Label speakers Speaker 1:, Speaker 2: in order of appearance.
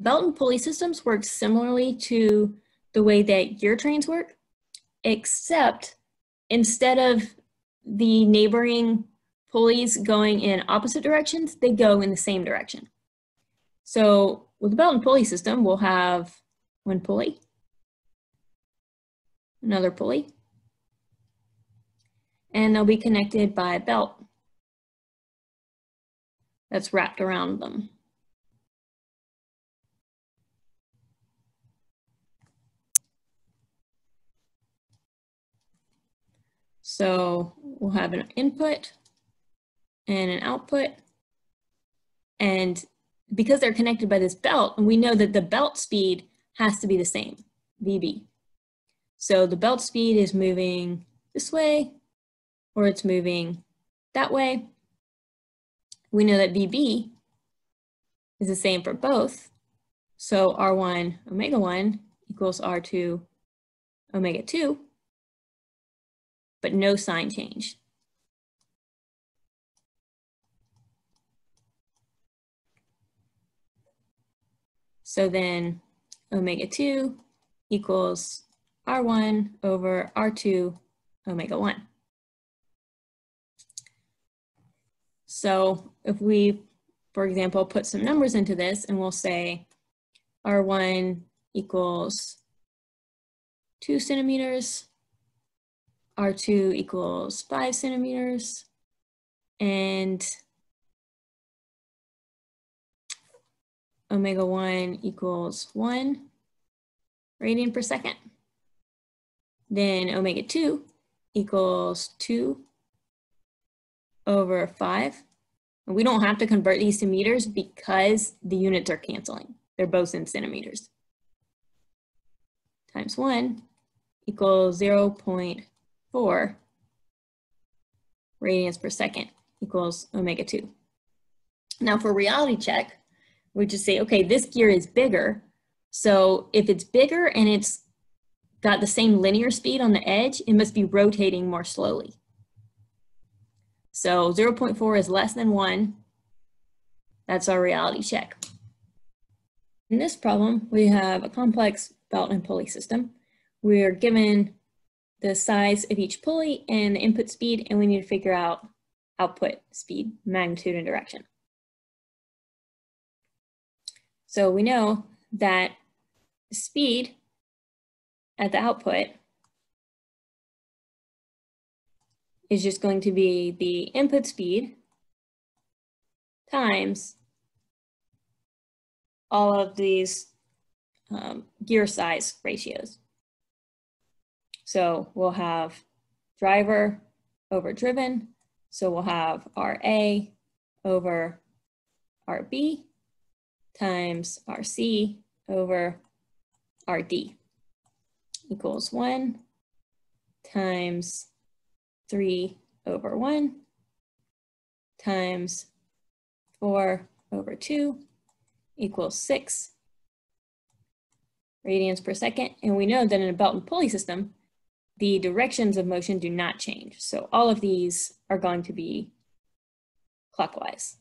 Speaker 1: Belt and pulley systems work similarly to the way that gear trains work, except instead of the neighboring pulleys going in opposite directions, they go in the same direction. So with the belt and pulley system, we'll have one pulley, another pulley, and they'll be connected by a belt that's wrapped around them. So we'll have an input and an output. And because they're connected by this belt, we know that the belt speed has to be the same, VB. So the belt speed is moving this way, or it's moving that way. We know that VB is the same for both. So R1 omega 1 equals R2 omega 2, but no sign change. So then omega 2 equals R1 over R2 omega 1. So if we, for example, put some numbers into this and we'll say R1 equals 2 centimeters, R2 equals 5 centimeters, and omega 1 equals 1 radian per second. Then omega 2 equals 2 over 5. And we don't have to convert these to meters because the units are canceling. They're both in centimeters. Times 1 equals 0 0.4 radians per second equals omega 2. Now for reality check, we just say, okay, this gear is bigger. So if it's bigger and it's got the same linear speed on the edge, it must be rotating more slowly. So 0.4 is less than one. That's our reality check. In this problem, we have a complex belt and pulley system. We're given the size of each pulley and the input speed, and we need to figure out output speed, magnitude, and direction. So we know that speed at the output is just going to be the input speed times all of these um, gear size ratios. So we'll have driver over driven. So we'll have RA over RB times RC over RD equals 1 times 3 over 1 times 4 over 2 equals 6 radians per second. And we know that in a belt and pulley system, the directions of motion do not change. So all of these are going to be clockwise.